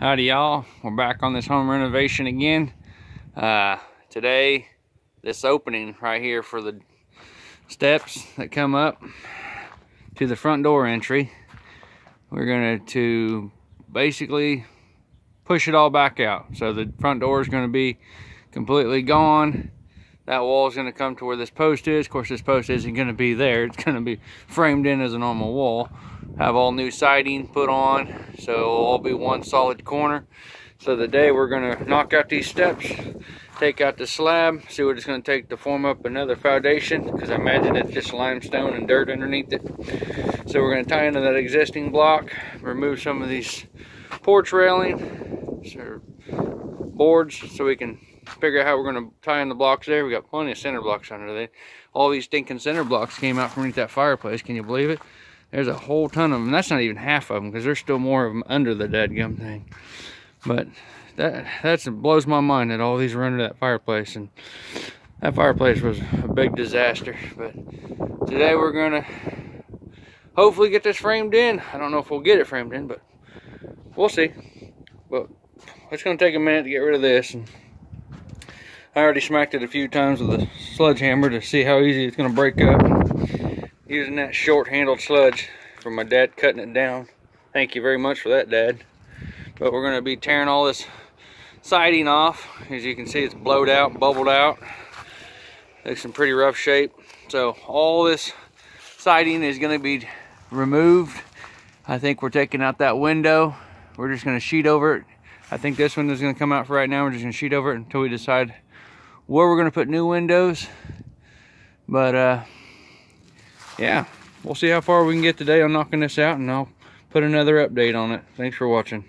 Howdy y'all, we're back on this home renovation again. Uh, today, this opening right here for the steps that come up to the front door entry, we're gonna to basically push it all back out. So the front door is gonna be completely gone. That wall is gonna come to where this post is. Of course, this post isn't gonna be there. It's gonna be framed in as a normal wall have all new siding put on so it'll all be one solid corner so the day we're going to knock out these steps take out the slab see what it's going to take to form up another foundation because i imagine it's just limestone and dirt underneath it so we're going to tie into that existing block remove some of these porch railing or boards so we can figure out how we're going to tie in the blocks there we got plenty of cinder blocks under there all these stinking cinder blocks came out from underneath that fireplace can you believe it there's a whole ton of them. That's not even half of them because there's still more of them under the dead gum thing. But that that's blows my mind that all these are under that fireplace and that fireplace was a big disaster. But today we're gonna hopefully get this framed in. I don't know if we'll get it framed in, but we'll see. But it's gonna take a minute to get rid of this. And I already smacked it a few times with a sledgehammer to see how easy it's gonna break up using that short handled sludge from my dad cutting it down. Thank you very much for that, Dad. But we're gonna be tearing all this siding off. As you can see, it's blowed out, bubbled out. It's in pretty rough shape. So all this siding is gonna be removed. I think we're taking out that window. We're just gonna sheet over it. I think this one is gonna come out for right now. We're just gonna sheet over it until we decide where we're gonna put new windows. But uh, yeah, we'll see how far we can get today on knocking this out and I'll put another update on it. Thanks for watching.